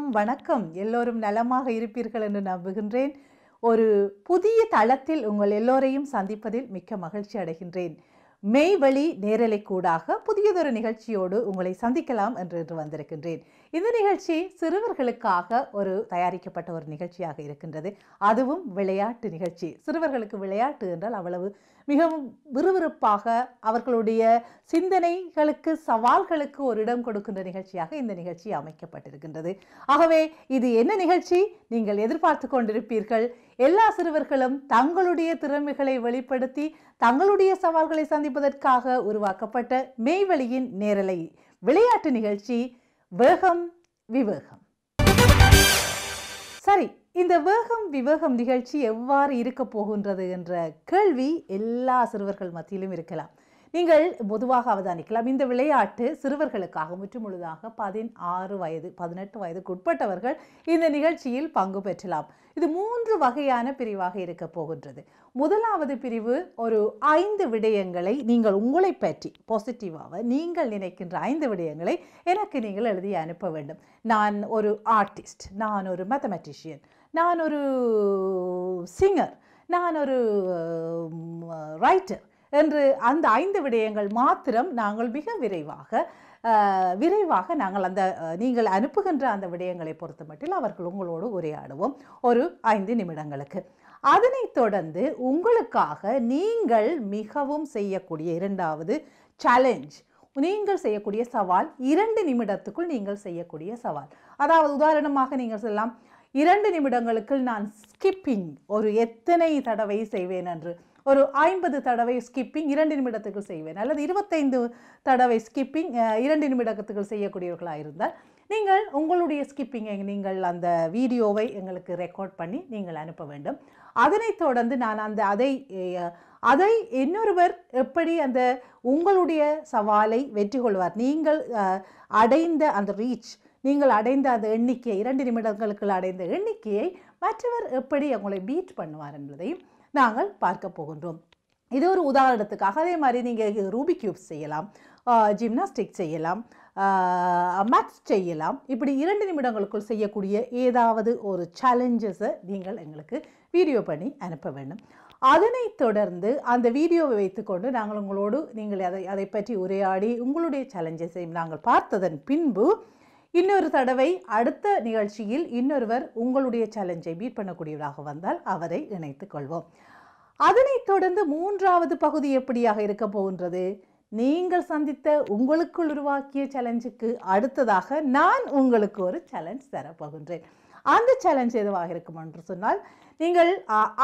வணக்கம் வணக்கம். எல்லோரும் நலமாக இருப்பீர்கள் என்று நம்புகின்றேன். ஒரு புதிய தளத்தில் உங்கள் எல்லோரையும் சந்திப்பதில் மிக்க மகிழ்ச்சி அடைகின்றேன். மெய்வழி நேரலை கூடாக புதியதொரு நிகழ்ச்சியோடு உங்களை சந்திக்கலாம் என்று வந்திருக்கின்றேன். இந்த நிகழ்ச்சி சிறுவர்களுக்காக ஒரு தயாரிக்கப்பட்ட ஒரு நிகழ்ச்சியாக இருக்கின்றது. அதுவும் விளையாட்டு நிகழ்ச்சி. சிறுவர்களுக்கு விளையாட்டு என்றால் அவ்வளவு மிகவும் விறுவிறுப்பாக அவர்களுடைய சிந்தனைகளுக்கு சவால்களுக்கு ஒரு இடம் கொடுக்கின்ற நிகழ்ச்சியாக இந்த நிகழ்ச்சி அமைக்கப்பட்டிருக்கின்றது. ஆகவே இது என்ன நிகழ்ச்சி? நீங்கள் எதிர்பார்த்து கொண்டிருப்பீர்கள். எல்லா சிறுவர்களும் தங்களுடைய திறமைகளை வெளிப்படுத்தி தங்களுடைய சவால்களை சந்திப்பதற்காக உருவாக்கப்பட்ட மெய்வழியின் நேரலை. விளையாட்டு நிகழ்ச்சி வேகம் விவேகம். சரி இந்த வேகம் விவேகம் நிகழ்ச்சி எவ்வாறு இருக்க போகின்றது என்ற கேள்வி எல்லா சிறுவர்கள் மத்தியிலும் இருக்கலாம். நீங்கள் பொதுவாக அவதானிக்கலாம். இந்த விளையாட்டு சிறுவர்களுக்காக முற்றுமுழுதாக பதினாறு வயது பதினெட்டு வயதுக்கு உட்பட்டவர்கள் இந்த நிகழ்ச்சியில் பங்கு பெற்றலாம். இது மூன்று வகையான பிரிவாக இருக்க போகின்றது. முதலாவது பிரிவு ஒரு ஐந்து விடயங்களை நீங்கள் உங்களை பற்றி பாசிட்டிவாக நீங்கள் நினைக்கின்ற ஐந்து விடயங்களை எனக்கு நீங்கள் எழுதி அனுப்ப வேண்டும். நான் ஒரு ஆர்டிஸ்ட் நான் ஒரு மேத்தமெட்டிஷியன் நான் ஒரு சிங்கர் நான் ஒரு ரைட்டர் என்று அந்த ஐந்து விடயங்கள் மாத்திரம் நாங்கள் மிக விரைவாக விரைவாக நாங்கள் அந்த நீங்கள் அனுப்புகின்ற அந்த விடயங்களை பொறுத்த மட்டில் அவர்கள் உங்களோடு உரையாடுவோம் ஒரு ஐந்து நிமிடங்களுக்கு. அதனைத் தொடர்ந்து உங்களுக்காக நீங்கள் மிகவும் செய்யக்கூடிய இரண்டாவது சேலஞ்ச் நீங்கள் செய்யக்கூடிய சவால் இரண்டு நிமிடத்துக்குள் நீங்கள் செய்யக்கூடிய சவால். அதாவது உதாரணமாக நீங்கள் சொல்லலாம் இரண்டு நிமிடங்களுக்குள் நான் ஸ்கிப்பிங் ஒரு எத்தனை தடவை செய்வேன் என்று. ஒரு ஐம்பது தடவை ஸ்கிப்பிங் இரண்டு நிமிடத்துக்கு செய்வேன். அல்லது இருபத்தைந்து தடவை ஸ்கிப்பிங் இரண்டு நிமிடத்துக்கு செய்யக்கூடியவர்களாக இருந்தால் நீங்கள் உங்களுடைய ஸ்கிப்பிங்கை நீங்கள் அந்த வீடியோவை எங்களுக்கு ரெக்கார்ட் பண்ணி நீங்கள் அனுப்ப வேண்டும். அதனைத் தொடர்ந்து நான் அந்த அதை அதை இன்னொருவர் எப்படி அந்த உங்களுடைய சவாலை வெற்றி கொள்வார். நீங்கள் அடைந்த அந்த ரீச் நீங்கள் அடைந்த அந்த எண்ணிக்கை இரண்டு நிமிடங்களுக்குள் அடைந்த எண்ணிக்கையை மற்றவர் எப்படி உங்களை பீட் பண்ணுவார் என்பதையும் நாங்கள் பார்க்க போகின்றோம். இது ஒரு உதாரணத்துக்காக அதே மாதிரி நீங்கள் ரூபி கியூப்ஸ் செய்யலாம் ஜிம்னாஸ்டிக் செய்யலாம் மேத்ஸ் செய்யலாம். இப்படி இரண்டு நிமிடங்களுக்குள் செய்யக்கூடிய ஏதாவது ஒரு சேலஞ்சஸை நீங்கள் எங்களுக்கு வீடியோ பண்ணி அனுப்ப வேண்டும். அதனைத் தொடர்ந்து அந்த வீடியோவை வைத்துக்கொண்டு நாங்கள் உங்களோடு நீங்கள் அதை அதை பற்றி உரையாடி உங்களுடைய சேலஞ்சஸையும் நாங்கள் பார்த்ததன் பின்பு இன்னொரு தடவை அடுத்த நிகழ்ச்சியில் இன்னொருவர் உங்களுடைய சேலஞ்சை பீட் பண்ணக்கூடியவராக வந்தால் அவரை இணைத்துக் கொள்வோம். அதனைத் தொடர்ந்து மூன்றாவது பகுதி எப்படியாக இருக்க போகின்றது? நீங்கள் சந்தித்த உங்களுக்குள் உருவாக்கிய சேலஞ்சுக்கு அடுத்ததாக நான் உங்களுக்கு ஒரு சேலஞ்ச் தரப்போகின்றேன். அந்த சேலஞ்ச் எதுவாக இருக்கும் என்று சொன்னால் நீங்கள்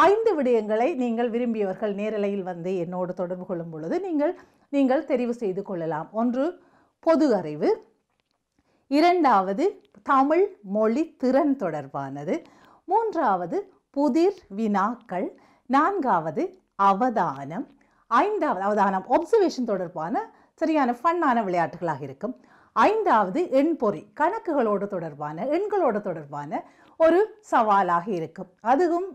ஐந்து விடயங்களை நீங்கள் விரும்பியவர்கள் நேரலையில் வந்து என்னோடு தொடர்பு கொள்ளும் பொழுது நீங்கள் நீங்கள் தெரிவு செய்து கொள்ளலாம். ஒன்று பொது அறிவு. இரண்டாவது தமிழ் மொழி திறன் தொடர்பானது. மூன்றாவது புதிர் வினாக்கள். நான்காவது அவதானம். ஐந்தாவது அவதானம் ஒப்சர்வேஷன் தொடர்பான சரியான ஃபன்னான விளையாட்டுகளாக இருக்கும். ஐந்தாவது எண்பொறி கணக்குகளோடு தொடர்பான எண்களோடு தொடர்பான ஒரு சவாலாக இருக்கும். அதுவும்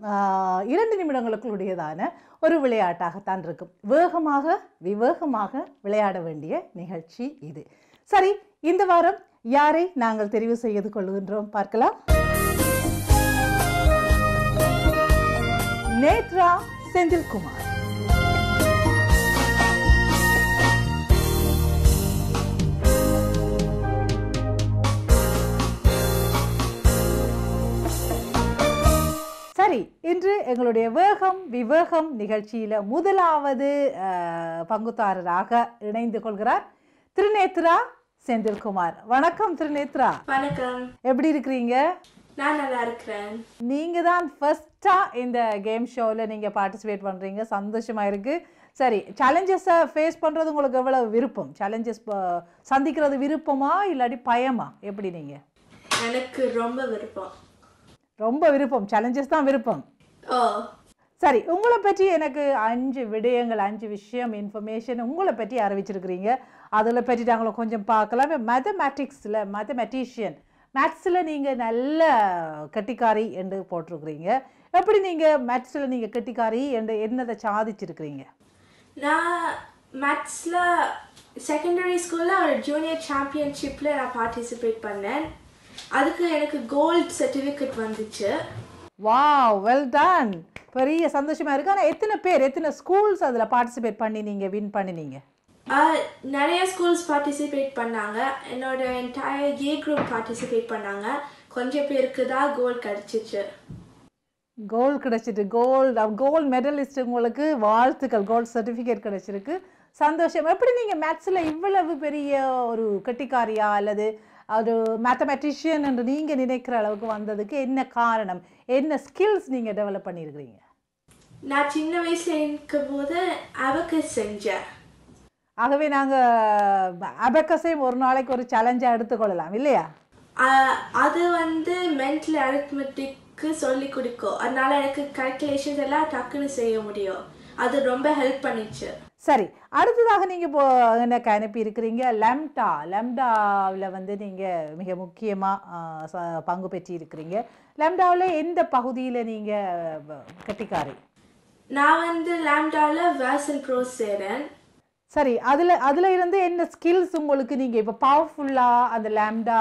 இரண்டு நிமிடங்களுக்குள்ளுடையதான ஒரு விளையாட்டாகத்தான் இருக்கும். வேகமாக விவேகமாக விளையாட வேண்டிய நிகழ்ச்சி இது. சரி இந்த வாரம் யாரை நாங்கள் தெரிவு செய்து கொள்கின்றோம் பார்க்கலாம். நேத்ரா செந்தில்குமார். சரி இன்று எங்களுடைய வேகம் விவேகம் நிகழ்ச்சியில முதலாவது பங்குதாரராக இணைந்து கொள்கிறார். திருநேத்ரா செந்தில்குமார். வணக்கம் திருநேத்ரா. வணக்கம். எப்படி இருக்கிறீங்க? நான் நல்லா இருக்கிறேன். நீங்க தான் ஃபர்ஸ்டா இந்த கேம் ஷோவில் நீங்க பார்ட்டிசிபேட் பண்றீங்க. சந்தோஷமா இருக்கு. சரி சேலஞ்சஸை ஃபேஸ் பண்றது உங்களுக்கு எவ்வளவு விருப்பம்? சேலஞ்சஸ் சந்திக்கிறது விருப்பமா இல்லாட்டி பயமா? எப்படி நீங்க? எனக்கு ரொம்ப விருப்பம். ரொம்ப விருப்பம். சேலஞ்சஸ் தான் விருப்பம். ஓ. சரி உங்களை பற்றி எனக்கு அஞ்சு விடயங்கள் அஞ்சு விஷயம் இன்ஃபர்மேஷன் உங்களை பற்றி அறிவிச்சிருக்கிறீங்க. அதில் பற்றி நாங்களும் கொஞ்சம் பார்க்கலாம். மேத்தமேட்டிக்ஸில் மேத்தமெட்டிஷியன் மேத்ஸில் நீங்கள் நல்ல கட்டிக்காரி என்று போட்டிருக்கிறீங்க. எப்படி நீங்கள் மேத்ஸில் நீங்கள் கட்டிக்காரி என்று என்னதை சாதிச்சிருக்கிறீங்க? நான் மேத்ஸில் செகண்டரி ஸ்கூலில் ஒரு ஜூனியர் சாம்பியன்ஷிப்பில் நான் பார்ட்டிசிபேட் பண்ணேன். அதுக்கு எனக்கு கோல்ட் சர்டிஃபிகேட் வந்துச்சு. வாவ் வெல் டன் பெரிய சந்தோஷமா இருக்கு. ஆனால் எத்தனை பேர் எத்தனை ஸ்கூல்ஸ் அதில் பார்ட்டிசிபேட் பண்ணி நீங்கள் வின் பண்ணினீங்க? நிறைய ஸ்கூல்ஸ் பார்ட்டிசிபேட் பண்ணாங்க. என்னோட என்டையர் ஏ குரூப் பார்ட்டிசிபேட் பண்ணாங்க. கொஞ்சம் பேருக்கு தான் கோல்ட் கிடச்சிச்சு. கோல்டு கிடைச்சிட்டு கோல்டு கோல்டு மெடலிஸ்ட் உங்களுக்கு வாழ்த்துக்கள் கோல்டு சர்டிஃபிகேட் கிடைச்சிருக்கு. சந்தோஷம். எப்படி நீங்கள் மேத்ஸில் இவ்வளவு பெரிய ஒரு கெட்டிக்காரியா அல்லது ஒரு மேத்தமெட்டிஷியன் என்று நீங்கள் நினைக்கிற அளவுக்கு வந்ததுக்கு என்ன காரணம்? என்ன ஸ்கில்ஸ் நீங்கள் டெவலப் பண்ணியிருக்கிறீங்க? நான் சின்ன வயசுல இருக்கும் போது அவக்கஸ் செஞ்சேன். ஆகவே நாங்கள் அபக்கஸையும் ஒரு நாளைக்கு ஒரு சேலஞ்சாக எடுத்துக்கொள்ளலாம் இல்லையா? அது வந்து மென்டல் அரித்மெட்டிக்கு சொல்லி கொடுக்கும். அதனால எனக்கு கால்குலேஷன்ஸ் எல்லாம் டக்குன்னு செய்ய முடியும். அது ரொம்ப ஹெல்ப் பண்ணிச்சு. சரி அடுத்ததாக நீங்கள் இப்போ எனக்கு அனுப்பி இருக்கிறீங்க? லெம்டா லெம்டாவில் வந்து நீங்கள் மிக முக்கியமாக பங்கு பெற்றி இருக்கிறீங்க. லெம்டாவில் எந்த பகுதியில் நீங்கள் கட்டிக்காரி? நான் வந்து லேம்டாவில் வேர்சன் ப்ரோ சேரேன் சரி அதில் அதில் இருந்து என்ன ஸ்கில்ஸ் உங்களுக்கு நீங்கள் இப்போ பவர்ஃபுல்லாக அந்த லேம்டா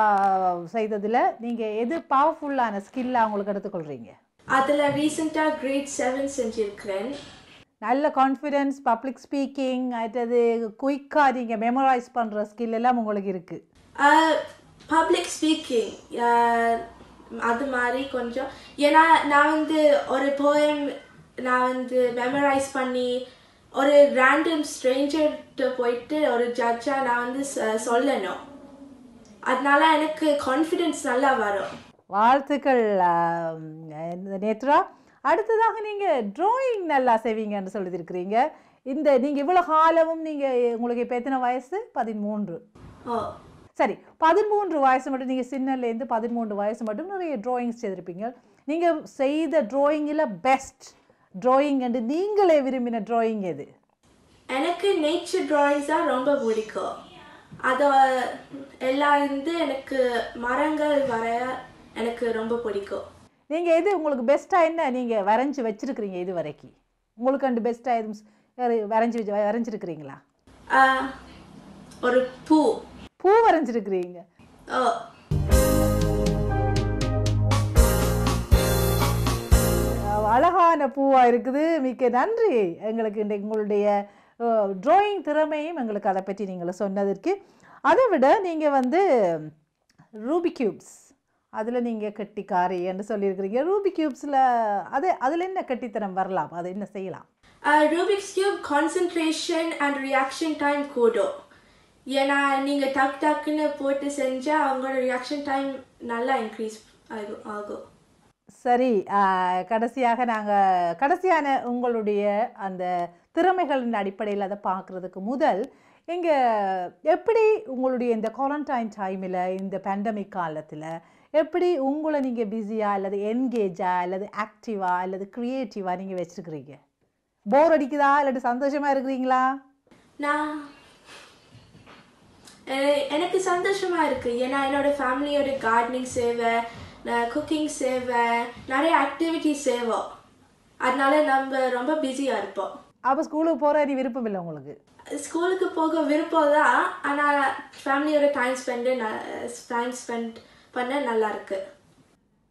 செய்ததில் நீங்கள் எது பவர்ஃபுல்லான ஸ்கில்லாக உங்களுக்கு எடுத்துக்கொள்கிறீங்க அதில் ரீசெண்டாக கிரேட் செவன் செஞ்சுருக்கிறேன். நல்ல கான்ஃபிடென்ஸ் பப்ளிக் ஸ்பீக்கிங் அடுத்தது குயிக்காக நீங்கள் மெமரைஸ் பண்ணுற ஸ்கில் எல்லாம் உங்களுக்கு இருக்குது பப்ளிக் ஸ்பீக்கிங் அது மாதிரி கொஞ்சம். ஏன்னா நான் வந்து ஒரு போயம் நான் வந்து மெமரைஸ் பண்ணி ஒரு ரேண்டம் ஸ்ட்ரேஞ்சர்கிட்ட போயிட்டு ஒரு ஜட்ஜாக நான் வந்து சொல்லணும். அதனால எனக்கு கான்ஃபிடென்ஸ் நல்லா வரும். வாழ்த்துக்கள் நேத்ரா. அடுத்ததாக நீங்கள் drawing நல்லா செய்வீங்கன்னு சொல்லியிருக்கிறீங்க. இந்த நீங்கள் இவ்வளோ காலமும் நீங்கள் உங்களுக்கு இப்போ எத்தனை வயசு? பதிமூன்று. ஓ சரி பதிமூன்று வயசு மட்டும் நீங்கள் சின்னலேருந்து பதிமூன்று வயசு மட்டும் நிறைய ட்ராயிங்ஸ் செய்திருப்பீங்க. நீங்கள் செய்த ட்ராயிங்கில் பெஸ்ட் ட்ராயிங் என்று நீங்களே விரும்பின ட்ராயிங் எது? எனக்கு நேச்சர் டிராயிங்ஸ் தான் ரொம்ப பிடிக்கும். அதை எல்லாம் இருந்து எனக்கு மரங்கள் வரைய எனக்கு ரொம்ப பிடிக்கும். நீங்கள் எது உங்களுக்கு பெஸ்ட்டாக என்ன நீங்கள் வரைஞ்சி வச்சிருக்கிறீங்க இது வரைக்கும்? உங்களுக்கு அண்டு பெஸ்ட்டாக எதுவும் வரைஞ்சி வச்சு வரைஞ்சிருக்கிறீங்களா? ஒரு பூ. பூ வரைஞ்சிருக்கிறீங்க. அழகான பூவாக இருக்குது. மிக்க நன்றி. எங்களுக்கு இந்த உங்களுடைய ட்ராயிங் திறமையும் எங்களுக்கு அதை பற்றி நீங்கள் சொன்னதற்கு. அதை விட நீங்கள் வந்து ரூபி கியூப்ஸ். அதில் நீங்கள் கட்டிக்காரின்னு சொல்லியிருக்கிறீங்க. ரூபி கியூப்ஸில் அது அதில் என்ன கட்டித்தனம் வரலாம்? அதை என்ன செய்யலாம்? Rubik's cube concentration and reaction time கூடும். ஏன்னா நீங்கள் டக் டக்குன்னு போட்டு செஞ்சால் அவங்களோட ரியாக்ஷன் டைம் நல்லா இன்க்ரீஸ் ஆகும் ஆகும். சரி கடைசியாக நாங்கள் கடைசியான உங்களுடைய அந்த திறமைகளின் அடிப்படையில் அதை பார்க்குறதுக்கு முதல் இங்கே எப்படி உங்களுடைய இந்த குவாரண்டைன் டைமில் இந்த பேண்டமிக் காலத்தில் எப்படி உங்களை நீங்கள் பிஸியாக அல்லது என்கேஜாக அல்லது ஆக்டிவாக அல்லது க்ரியேட்டிவாக நீங்கள் வச்சுருக்கிறீங்க? போர் அடிக்குதா? இல்லாட்டி சந்தோஷமாக இருக்கிறீங்களா? நான் எனக்கு சந்தோஷமா இருக்கு. ஏன்னா என்னோட ஃபேமிலியோட கார்டனிங் செய்வேன் குக்கிங் செய்வேன் நிறைய ஆக்டிவிட்டி செய்வோம் அதனால நம்ம ரொம்ப பிஸியா இருப்போம். அப்போ ஸ்கூலுக்கு போகிற நீ விருப்பம் இல்லை உங்களுக்கு? ஸ்கூலுக்கு போக விருப்பம் தான். ஆனால் ஃபேமிலியோட டைம் ஸ்பெண்டு டைம் ஸ்பெண்ட் பண்ண நல்லா இருக்கு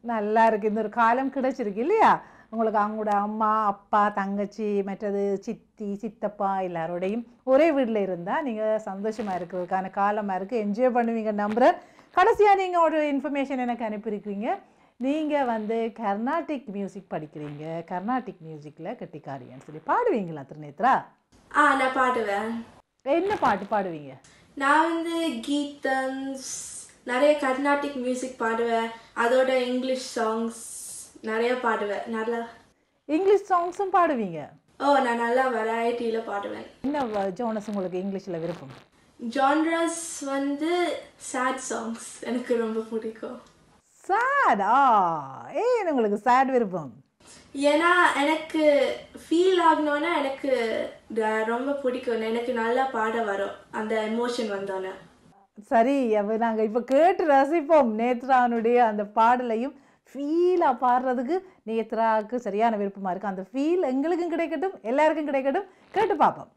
நல்லா இருக்கு இந்த ஒரு காலம் கிடைச்சிருக்கு இல்லையா? உங்களுக்கு அவங்களோட அம்மா அப்பா தங்கச்சி மற்றது சித்தி சித்தப்பா எல்லாரோடையும் ஒரே வீட்டில் இருந்தால் நீங்கள் சந்தோஷமாக இருக்கிறதுக்கான காலமாக இருக்குது என்ஜாய் பண்ணுவீங்க நம்புகிறேன் கடைசியாக நீங்கள் ஒரு இன்ஃபர்மேஷன் எனக்கு அனுப்பியிருக்கீங்க. நீங்கள் வந்து கர்நாடிக் மியூசிக் படிக்கிறீங்க. கர்நாடிக் மியூசிக்கில் கட்டிக்காரின்னு சொல்லி பாடுவீங்களா திருநேத்ரா? ஆ நான் பாடுவேன். என்ன பாட்டு பாடுவீங்க? நான் வந்து கீதம்ஸ் நிறைய கர்நாடிக் மியூசிக் பாடுவேன். அதோட இங்கிலீஷ் சாங்ஸ் நிறைய பாடுவேன். நல்லா இங்கிலீஷ் சாங்ஸும் பாடுவீங்க? ஓ நான் நல்லா வெரைட்டியில் பாடுவேன். என்ன ஜோனஸ் உங்களுக்கு இங்கிலீஷில் விருப்பம்? ஜான்ரஸ் வந்து சேட் சாங்ஸ் எனக்கு ரொம்ப பிடிக்கும். சேடா ஏன் உங்களுக்கு சேட் விருப்பம்? ஏன்னா எனக்கு ஃபீல் ஆகணும்னா எனக்கு ரொம்ப பிடிக்கும் எனக்கு நல்லா பாட வரும். அந்த எமோஷன் வந்தோன்னே சரி நாங்கள் இப்போ கேட்டு ரசிப்போம். நேத்ரானுடைய அந்த பாடலையும் ஃபீலாக பாடுறதுக்கு நேத்ராவுக்கு சரியான விருப்பமாக இருக்குது அந்த ஃபீல் எங்களுக்கும் கிடைக்கட்டும் எல்லாருக்கும் கிடைக்கட்டும். கேட்டு பார்ப்போம்.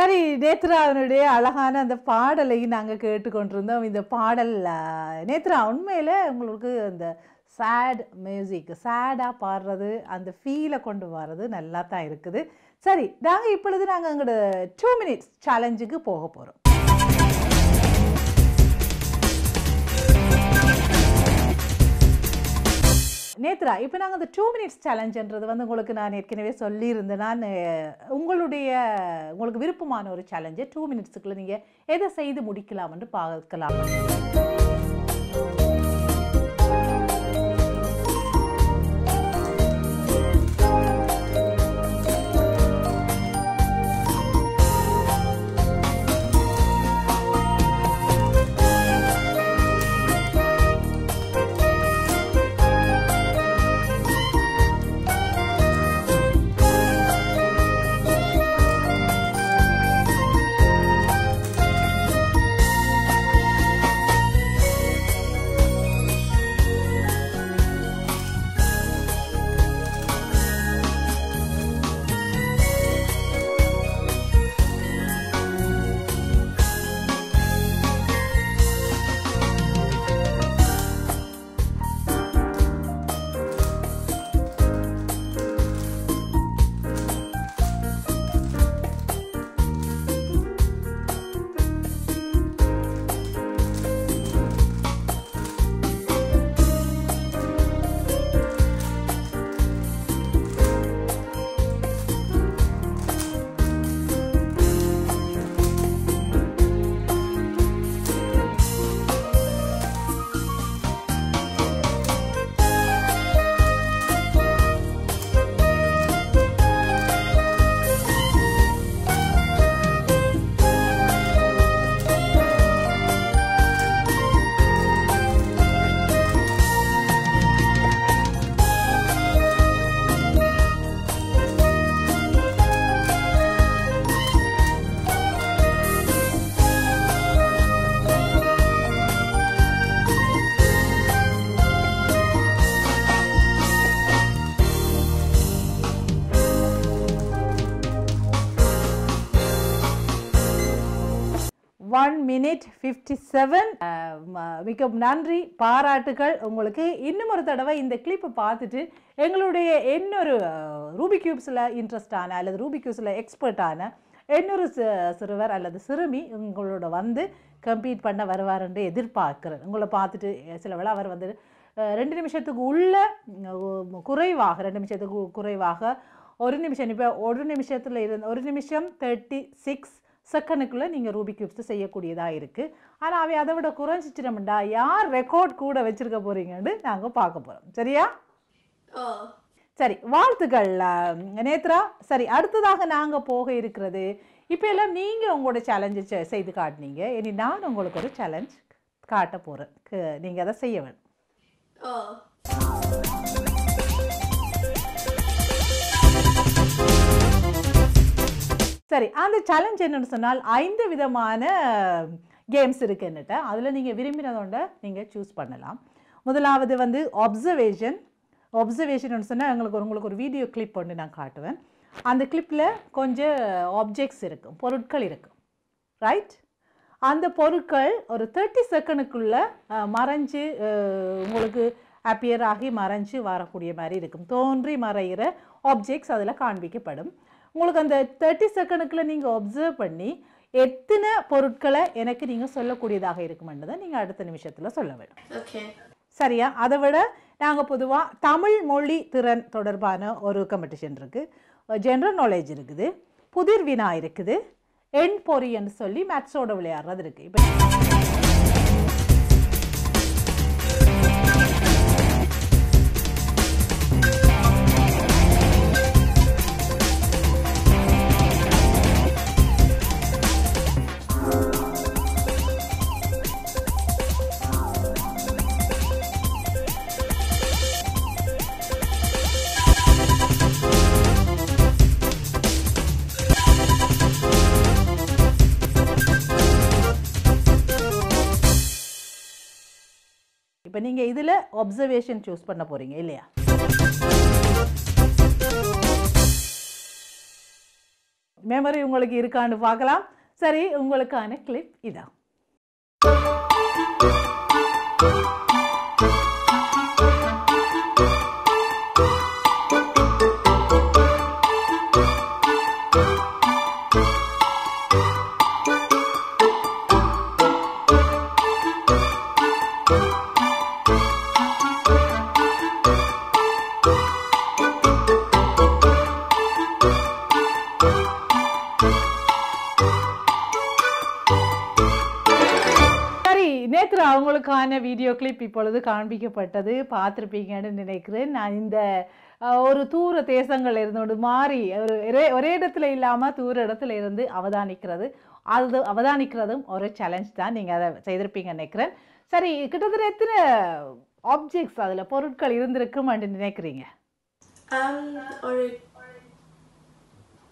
சரி நேத்ரா அவனுடைய அழகான அந்த பாடலை நாங்கள் கேட்டுக்கொண்டிருந்தோம். இந்த பாடல் நேத்ரா உண்மையில் உங்களுக்கு அந்த சேட் மியூசிக் சேடாக பாடுறது அந்த ஃபீலை கொண்டு வர்றது நல்லா தான் இருக்குது. சரி நாங்கள் இப்பொழுது நாங்கள் எங்களோட டூ மினிட்ஸ் சேலஞ்சுக்கு போக போகிறோம் நேத்ரா இப்போ நாங்கள் அந்த டூ மினிட்ஸ் சேலஞ்சுன்றது வந்து உங்களுக்கு நான் ஏற்கனவே சொல்லியிருந்தேன் நான் உங்களுடைய உங்களுக்கு விருப்பமான ஒரு சேலஞ்சு டூ மினிட்ஸுக்குள்ளே நீங்கள் எதை செய்து முடிக்கலாம்னு பார்க்கலாம். ஃபிஃப்டி செவன் மிக நன்றி. பாராட்டுகள் உங்களுக்கு. இன்னும் ஒரு தடவை இந்த கிளிப்பை பார்த்துட்டு எங்களுடைய இன்னொரு ரூபி கியூப்ஸில் இன்ட்ரெஸ்டான அல்லது ரூபி கியூப்ஸில் எக்ஸ்பர்ட்டான இன்னொரு சிறுவர் அல்லது சிறுமி உங்களோட வந்து கம்ப்ளீட் பண்ண வருவார் என்று எதிர்பார்க்குறேன். உங்களை பார்த்துட்டு சில வேளை அவர் வந்து ரெண்டு நிமிஷத்துக்கு உள்ள குறைவாக ரெண்டு நிமிஷத்துக்கு குறைவாக ஒரு நிமிஷம் இப்போ ஒரு நிமிஷத்தில் இருந்து ஒரு நிமிஷம் தேர்ட்டி சிக்ஸ் செகண்டுக்குள்ளே நீங்கள் ரூபி கியூப்ஸ் செய்யக்கூடியதாக இருக்குது ஆனால் அவை அதை விட குறைஞ்சிச்சிட்டோம்டா யார் ரெக்கார்ட் கூட வச்சுருக்க போகிறீங்கன்னு நாங்கள் பார்க்க போகிறோம் சரியா? சரி வாழ்த்துக்கள் நேத்ரா. சரி அடுத்ததாக நாங்கள் போக இருக்கிறது. இப்போ எல்லாம் நீங்கள் உங்களோட சேலஞ்சை செய்து காட்டினீங்க. இனி நான் உங்களுக்கு ஒரு சேலஞ்ச் காட்ட போகிறேன் நீங்கள் அதை செய்ய வேணும். சரி அந்த சேலஞ்ச் என்னன்னு சொன்னால் ஐந்து விதமான கேம்ஸ் இருக்கு அதில் நீங்கள் விரும்பினதோண்ட நீங்கள் சூஸ் பண்ணலாம். முதலாவது வந்து அப்சர்வேஷன் அப்சர்வேஷன் சொன்னால் எங்களுக்கு ஒரு உங்களுக்கு ஒரு வீடியோ கிளிப் ஒன்று நான் காட்டுவேன். அந்த கிளிப்பில் கொஞ்சம் ஆப்ஜெக்ட்ஸ் இருக்கும் பொருட்கள் இருக்கும் ரைட் அந்த பொருட்கள் ஒரு தேர்ட்டி செகண்டுக்குள்ளே மறைஞ்சு உங்களுக்கு அப்பியர் ஆகி மறைஞ்சு வரக்கூடிய மாதிரி இருக்கும். தோன்றி மறைகிற ஆப்ஜெக்ட்ஸ் அதில் காண்பிக்கப்படும். உங்களுக்கு அந்த தேர்ட்டி செகண்டுக்குள்ளே நீங்கள் ஒப்சர்வ் பண்ணி எத்தனை பொருட்களை எனக்கு நீங்கள் சொல்லக்கூடியதாக இருக்குமென்றதை நீங்கள் அடுத்த நிமிஷத்தில் சொல்ல வேண்டும். சரியா? அதை விட நாங்கள் பொதுவாக தமிழ் மொழி திறன் தொடர்பான ஒரு காம்படிஷன் இருக்குது ஜென்ரல் நாலேஜ் இருக்குது. புதிர் வினா இருக்குது. எண் பொறின்னு சொல்லி மேத்ஸோட விளையாடுறது இருக்குது இப்போ இப்போ நீங்கள் இதில் ஒப்சர்வேஷன் சூஸ் பண்ண போகிறீங்க இல்லையா? மெமரி உங்களுக்கு இருக்கான்னு பார்க்கலாம். சரி உங்களுக்கான கிளிப் இதான். நேற்று அவங்களுக்கான வீடியோ கிளிப் இப்பொழுது காண்பிக்கப்பட்டது. பார்த்துருப்பீங்கன்னு நினைக்கிறேன். நான் இந்த ஒரு தூர தேசங்கள் இருந்தோடு மாறி ஒரு ஒரே ஒரே இடத்துல இல்லாமல் தூர இடத்துல இருந்து அவதானிக்கிறது. அது அவதானிக்கிறதும் ஒரு சேலஞ்ச் தான். நீங்கள் அதை செய்திருப்பீங்கன்னு நினைக்கிறேன். சரி கிட்டத்தட்ட எத்தனை ஆப்ஜெக்ட்ஸ் அதில் பொருட்கள் இருந்திருக்கும்னு நினைக்கிறீங்க? Um, ஒரு or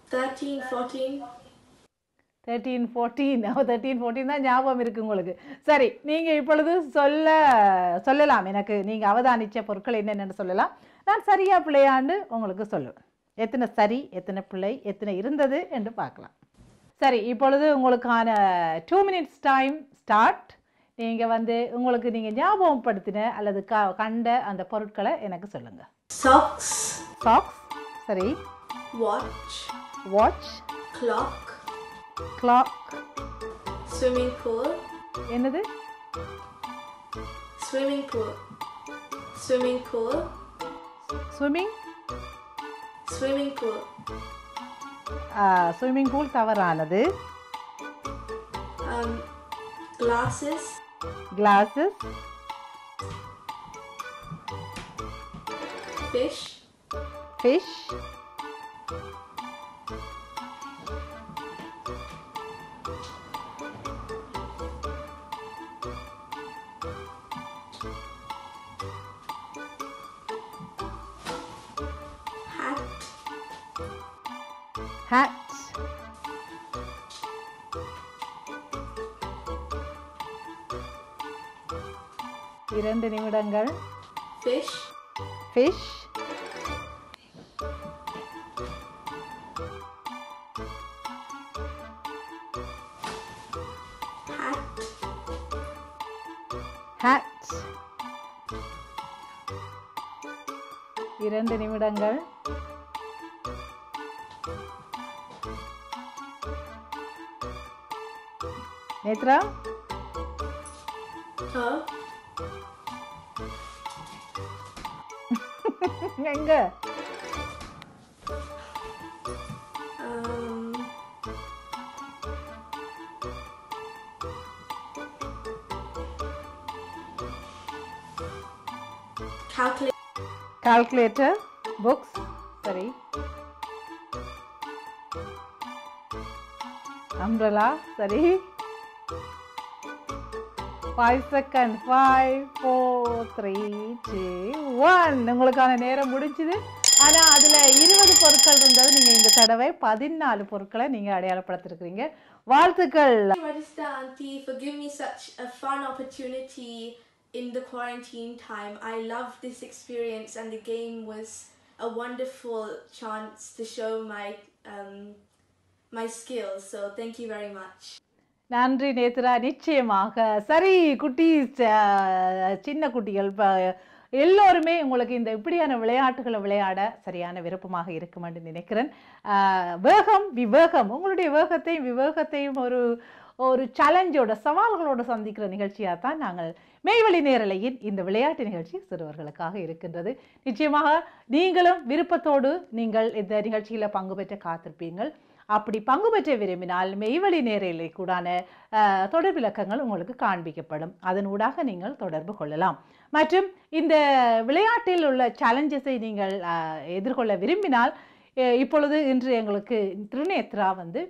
13, 14. Thirteen fourteen thirteen fourteen தான் ஞாபகம் இருக்கு உங்களுக்கு. சரி நீங்கள் இப்பொழுது சொல்ல சொல்லலாம். எனக்கு நீங்கள் அவதானித்த பொருட்கள் என்னென்னு சொல்லலாம். நான் சரியா பிள்ளையாண்டு உங்களுக்கு சொல்லுவேன். எத்தனை சரி எத்தனை பிள்ளை எத்தனை இருந்தது என்று பார்க்கலாம். சரி இப்பொழுது உங்களுக்கான டூ மினிட்ஸ் டைம் ஸ்டார்ட் நீங்கள் வந்து உங்களுக்கு நீங்கள் ஞாபகப்படுத்தின அல்லது க கண்ட அந்த பொருட்களை எனக்கு சொல்லுங்கள் Socks, சாக்ஸ் சரி. Watch, watch clock. Swimming pool. என்னது? Swimming pool. Swimming pool. Swimming? Swimming pool. Swimming pool தவறானது. Um, glasses, glasses, fish, fish. இரண்டு நிமிடங்கள் fish, ஃபிஷ் hat, ஹேட் இரண்டு நிமிடங்கள் Nethra uh, Nanga. Um. Calculator. Calculator. Books. Sorry. Umbrella. Sorry. Five second five four three two one உங்களுக்கான நேரம் முடிஞ்சுது ஆனால் அதில் இருபது பொருட்கள் இருந்தது நீங்கள் இந்த தடவை பதினாலு பொருட்களை நீங்கள் அடையாளப்படுத்திருக்கிறீங்க வாழ்த்துக்கள் Auntie for me such a fun opportunity in the quarantine time. I loved this experience and the game was a wonderful chance to show my um, my skills. So thank you very much. நன்றி நேத்ரா. நிச்சயமாக. சரி குட்டீஸ் சின்ன குட்டிகள் இப்போ எல்லோருமே உங்களுக்கு இந்த இப்படியான விளையாட்டுகளை விளையாட சரியான விருப்பமாக இருக்கும் என்று நினைக்கிறேன். வேகம் விவேகம். உங்களுடைய வேகத்தையும் விவேகத்தையும் ஒரு ஒரு சேலஞ்சோட சவால்களோட சந்திக்கிற நிகழ்ச்சியாக தான் நாங்கள் மெய்வழி நேரலையின் இந்த விளையாட்டு நிகழ்ச்சி சிறுவர்களுக்காக இருக்கின்றது. நிச்சயமாக நீங்களும் விருப்பத்தோடு நீங்கள் இந்த நிகழ்ச்சியில் பங்கு பெற்ற காத்திருப்பீங்கள் அப்படி பங்கு பெற்ற விரும்பினால் மெய்வழி நேரலை கூடான தொடர்பிலக்கங்கள் தொடர்பு இலக்கங்கள் உங்களுக்கு காண்பிக்கப்படும். அதனூடாக நீங்கள் தொடர்பு கொள்ளலாம். மற்றும் இந்த விளையாட்டில் உள்ள சேலஞ்சஸை நீங்கள் எதிர்கொள்ள விரும்பினால் இப்பொழுது இன்று எங்களுக்கு திருநேத்ரா வந்து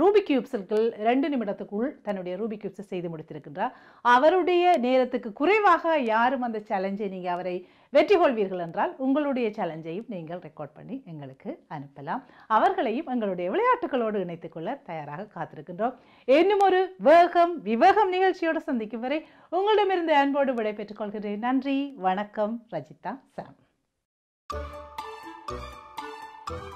ரூபி கியூப்ஸுக்கு ரெண்டு நிமிடத்துக்குள் தன்னுடைய ரூபி கியூப்ஸை செய்து முடித்திருக்கின்றார். அவருடைய நேரத்துக்கு குறைவாக யாரும் அந்த சேலஞ்சை நீங்கள் அவரை வெற்றி கொள்வீர்கள் என்றால் உங்களுடைய சேலஞ்சையும் நீங்கள் ரெக்கார்ட் பண்ணி எங்களுக்கு அனுப்பலாம். அவர்களையும் எங்களுடைய விளையாட்டுகளோடு இணைத்துக்கொள்ள தயாராக காத்திருக்கின்றோம். இன்னும் ஒரு வேகம் விவேகம் நிகழ்ச்சியோடு சந்திக்கும் வரை உங்களிடமிருந்து அன்போடு விடைபெற்றுக் கொள்கிறேன். நன்றி வணக்கம் ரஜிதா சாம். Thank